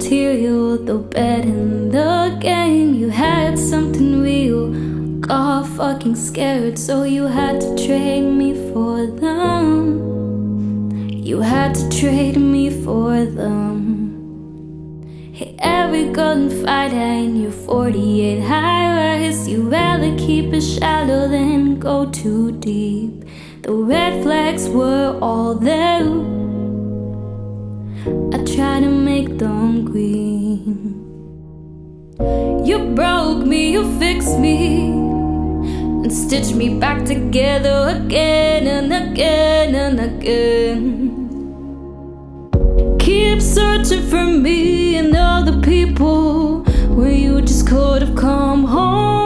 were the bet in the game. You had something real, got fucking scared, so you had to trade me for them. You had to trade me for them. Hey, every golden fighter in your 48 high rise, you rather keep it shallow than go too deep. The red flags were all there. I try to make them You broke me, you fixed me, and stitched me back together again and again and again. Keep searching for me and other people where you just could have come home.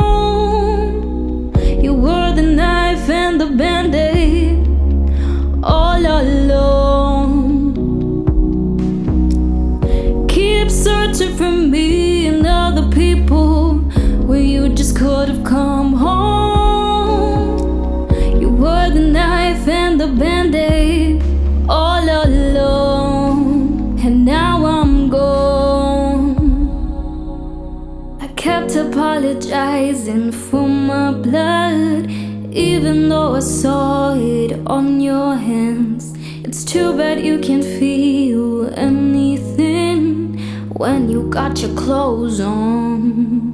Apologizing for my blood, even though I saw it on your hands. It's too bad you can't feel anything when you got your clothes on.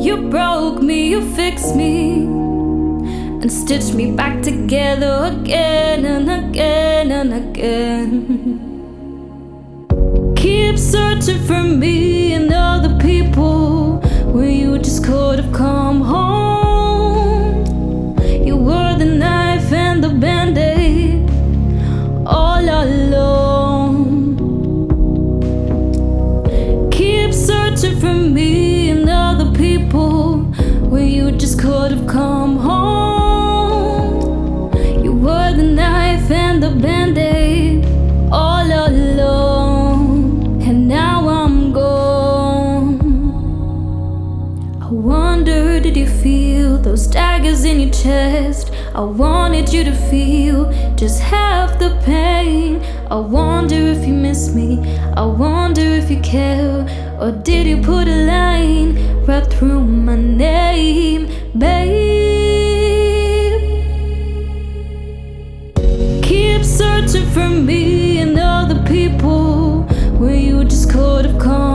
You broke me, you fixed me, and stitched me back together again and again and again. Keep searching for me and other people Searching for me and other people where you just could have come home. You were the knife and the band aid all alone. And now I'm gone. I wonder, did you feel those daggers in your chest? I wanted you to feel just half the pain. I wonder if you miss me. I wonder if you care. Or did you put a line right through my name, babe? Keep searching for me and other people where you just could have come